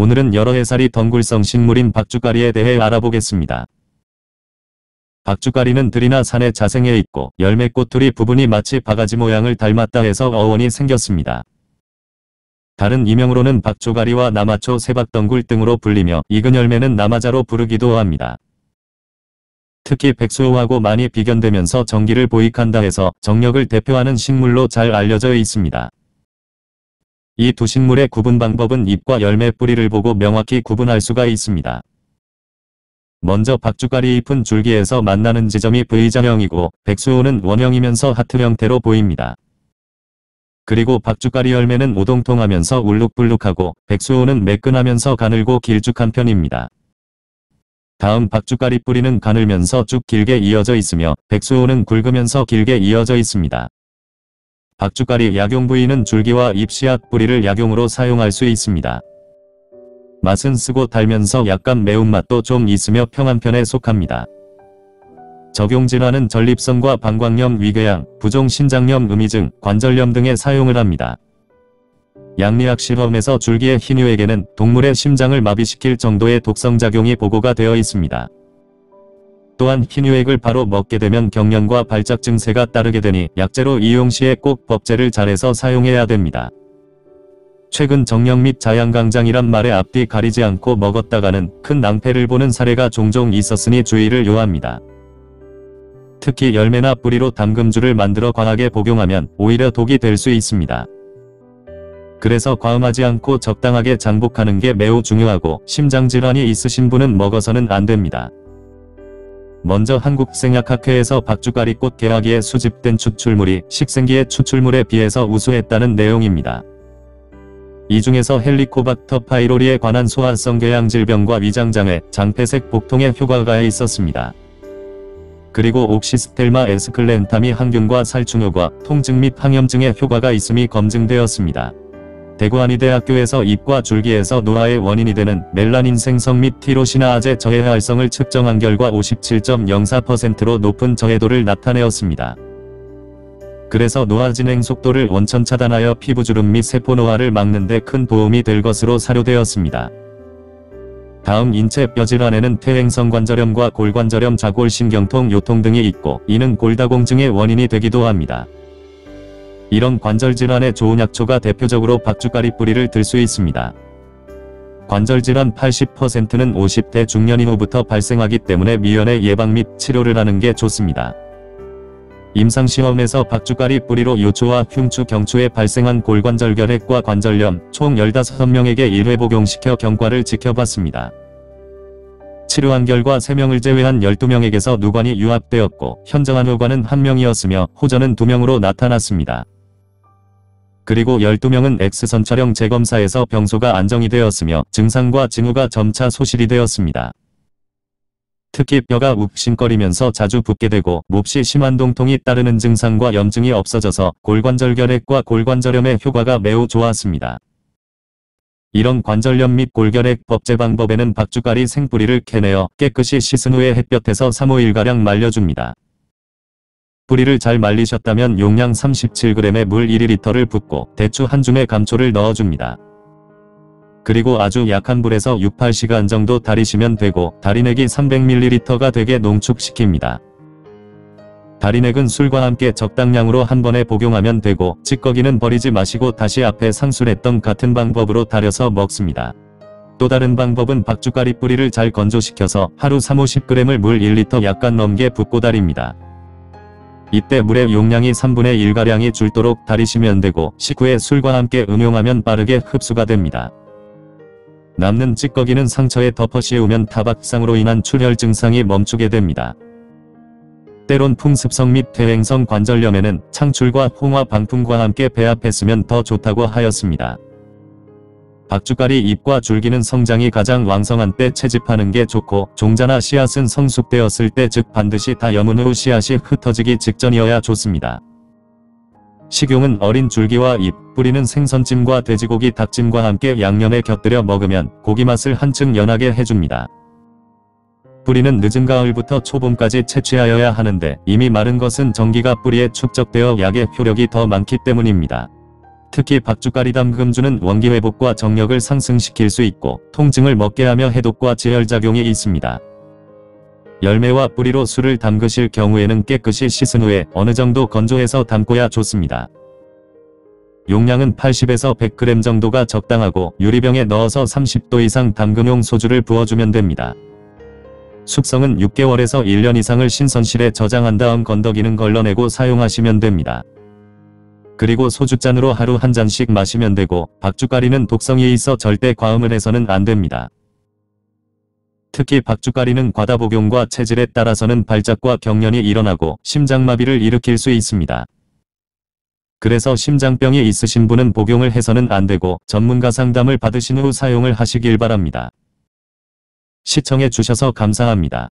오늘은 여러 해살이 덩굴성 식물인 박주가리에 대해 알아보겠습니다. 박주가리는 들이나 산에 자생해 있고 열매 꼬투리 부분이 마치 바가지 모양을 닮았다 해서 어원이 생겼습니다. 다른 이명으로는 박조가리와 남아초 세박덩굴 등으로 불리며 익은 열매는 남아자로 부르기도 합니다. 특히 백수호하고 많이 비견되면서 정기를 보익한다 해서 정력을 대표하는 식물로 잘 알려져 있습니다. 이 두 식물의 구분 방법은 잎과 열매 뿌리를 보고 명확히 구분할 수가 있습니다. 먼저 박주가리 잎은 줄기에서 만나는 지점이 V자형이고 백수호는 원형이면서 하트 형태로 보입니다. 그리고 박주가리 열매는 오동통하면서 울룩불룩하고 백수호는 매끈하면서 가늘고 길쭉한 편입니다. 다음 박주가리 뿌리는 가늘면서 쭉 길게 이어져 있으며 백수호는 굵으면서 길게 이어져 있습니다. 박주가리 약용 부위는 줄기와 잎 씨앗 뿌리를 약용으로 사용할 수 있습니다. 맛은 쓰고 달면서 약간 매운맛도 좀 있으며 평한 편에 속합니다. 적용질환은 전립선과 방광염, 위궤양, 부종 신장염, 음이증, 관절염 등에 사용을 합니다. 양리학 실험에서 줄기의 희뉴에게는 동물의 심장을 마비시킬 정도의 독성작용이 보고가 되어 있습니다. 또한 희뉴액을 바로 먹게 되면 경련과 발작 증세가 따르게 되니 약재로 이용 시에 꼭 법제를 잘해서 사용해야 됩니다. 최근 정령 및 자양강장이란 말에 앞뒤 가리지 않고 먹었다가는 큰 낭패를 보는 사례가 종종 있었으니 주의를 요합니다. 특히 열매나 뿌리로 담금주를 만들어 과하게 복용하면 오히려 독이 될 수 있습니다. 그래서 과음하지 않고 적당하게 장복하는 게 매우 중요하고 심장질환이 있으신 분은 먹어서는 안 됩니다. 먼저 한국생약학회에서 박주가리꽃 개화기에 수집된 추출물이 식생기의 추출물에 비해서 우수했다는 내용입니다. 이 중에서 헬리코박터 파이로리에 관한 소화성 궤양 질병과 위장장애, 장폐색 복통에 효과가 있었습니다. 그리고 옥시스텔마 에스클렌탐이 항균과 살충효과, 통증 및 항염증에 효과가 있음이 검증되었습니다. 대구한의대학교에서 잎과 줄기에서 노화의 원인이 되는 멜라닌 생성 및 티로시나아제 저해 활성을 측정한 결과 57.04%로 높은 저해도를 나타내었습니다. 그래서 노화 진행 속도를 원천 차단하여 피부주름 및 세포 노화를 막는 데 큰 도움이 될 것으로 사료되었습니다. 다음 인체 뼈 질환에는 퇴행성 관절염과 골관절염 자골신경통 요통 등이 있고 이는 골다공증의 원인이 되기도 합니다. 이런 관절 질환에 좋은 약초가 대표적으로 박주가리 뿌리를 들 수 있습니다. 관절 질환 80%는 50대 중년 이후부터 발생하기 때문에 미연의 예방 및 치료를 하는 게 좋습니다. 임상시험에서 박주가리 뿌리로 요초와 흉추 경추에 발생한 골관절결핵과 관절염 총 15명에게 1회 복용시켜 경과를 지켜봤습니다. 치료한 결과 3명을 제외한 12명에게서 누관이 유합되었고 현정한 효과는 1명이었으며 호전은 2명으로 나타났습니다. 그리고 12명은 X선 촬영 재검사에서 병소가 안정이 되었으며 증상과 징후가 점차 소실이 되었습니다. 특히 뼈가 욱신거리면서 자주 붓게 되고 몹시 심한 동통이 따르는 증상과 염증이 없어져서 골관절 결핵과 골관절염의 효과가 매우 좋았습니다. 이런 관절염 및 골결핵 법제 방법에는 박주가리 생뿌리를 캐내어 깨끗이 씻은 후에 햇볕에서 3-5일가량 말려줍니다. 뿌리를 잘 말리셨다면 용량 37g의 물 1리터를 붓고 대추 한 줌의 감초를 넣어줍니다. 그리고 아주 약한 불에서 6-8시간 정도 달이시면 되고 다리넥이 300ml가 되게 농축시킵니다. 다리넥은 술과 함께 적당량으로 한 번에 복용하면 되고 찌꺼기는 버리지 마시고 다시 앞에 상술했던 같은 방법으로 달여서 먹습니다. 또 다른 방법은 박주가리 뿌리를 잘 건조시켜서 하루 3-50g을 물 1리터 약간 넘게 붓고 달입니다. 이때 물의 용량이 3분의 1가량이 줄도록 달이시면 되고 식후에 술과 함께 음용하면 빠르게 흡수가 됩니다. 남는 찌꺼기는 상처에 덮어 씌우면 타박상으로 인한 출혈 증상이 멈추게 됩니다. 때론 풍습성 및 퇴행성 관절염에는 창출과 홍화 방풍과 함께 배합했으면 더 좋다고 하였습니다. 박주가리 잎과 줄기는 성장이 가장 왕성한 때 채집하는 게 좋고 종자나 씨앗은 성숙되었을 때 즉 반드시 다 여문 후 씨앗이 흩어지기 직전이어야 좋습니다. 식용은 어린 줄기와 잎, 뿌리는 생선찜과 돼지고기 닭찜과 함께 양념에 곁들여 먹으면 고기 맛을 한층 연하게 해줍니다. 뿌리는 늦은 가을부터 초봄까지 채취하여야 하는데 이미 마른 것은 전기가 뿌리에 축적되어 약의 효력이 더 많기 때문입니다. 특히 박주가리 담 금주는 원기 회복과 정력을 상승시킬 수 있고 통증을 먹게 하며 해독과 제혈작용이 있습니다. 열매와 뿌리로 술을 담그실 경우에는 깨끗이 씻은 후에 어느 정도 건조해서 담궈야 좋습니다. 용량은 80에서 100g 정도가 적당하고 유리병에 넣어서 30도 이상 담금용 소주를 부어주면 됩니다. 숙성은 6개월에서 1년 이상을 신선실에 저장한 다음 건더기는 걸러내고 사용하시면 됩니다. 그리고 소주잔으로 하루 한 잔씩 마시면 되고 박주가리는 독성이 있어 절대 과음을 해서는 안 됩니다. 특히 박주가리는 과다 복용과 체질에 따라서는 발작과 경련이 일어나고 심장마비를 일으킬 수 있습니다. 그래서 심장병이 있으신 분은 복용을 해서는 안 되고 전문가 상담을 받으신 후 사용을 하시길 바랍니다. 시청해 주셔서 감사합니다.